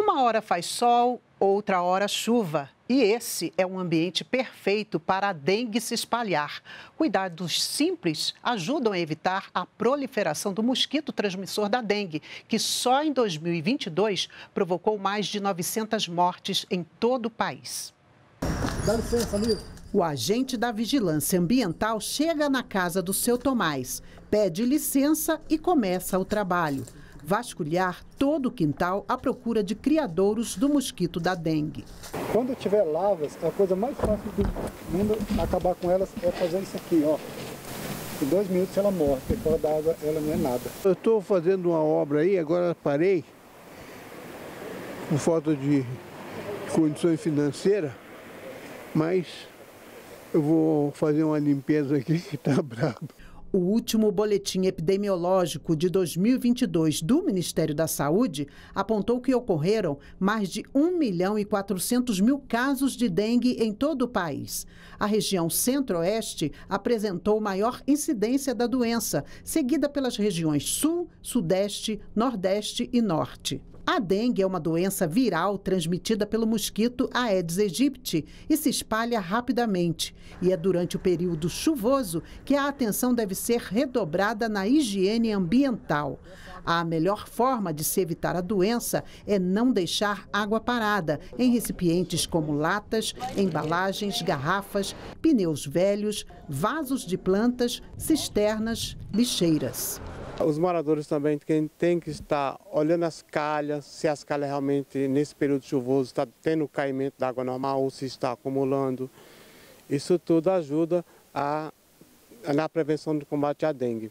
Uma hora faz sol, outra hora chuva. E esse é um ambiente perfeito para a dengue se espalhar. Cuidados simples ajudam a evitar a proliferação do mosquito transmissor da dengue, que só em 2022 provocou mais de 900 mortes em todo o país. Dá licença, amigo. O agente da vigilância ambiental chega na casa do seu Tomás, pede licença e começa o trabalho vasculhar todo o quintal à procura de criadouros do mosquito da dengue. Quando tiver lavas, a coisa mais fácil do mundo acabar com elas é fazer isso aqui, ó. Em dois minutos ela morre, porque fora da água ela não é nada. Eu estou fazendo uma obra aí, agora parei, por falta de condições financeiras, mas eu vou fazer uma limpeza aqui que está brabo. O último boletim epidemiológico de 2022 do Ministério da Saúde apontou que ocorreram mais de 1 milhão e 400 mil casos de dengue em todo o país. A região centro-oeste apresentou maior incidência da doença, seguida pelas regiões sul, sudeste, nordeste e norte. A dengue é uma doença viral transmitida pelo mosquito Aedes aegypti e se espalha rapidamente. E é durante o período chuvoso que a atenção deve ser redobrada na higiene ambiental. A melhor forma de se evitar a doença é não deixar água parada em recipientes como latas, embalagens, garrafas, pneus velhos, vasos de plantas, cisternas, lixeiras. Os moradores também têm que estar olhando as calhas, se as calhas realmente nesse período chuvoso está tendo caimento da água normal ou se está acumulando. Isso tudo ajuda a, na prevenção do combate à dengue.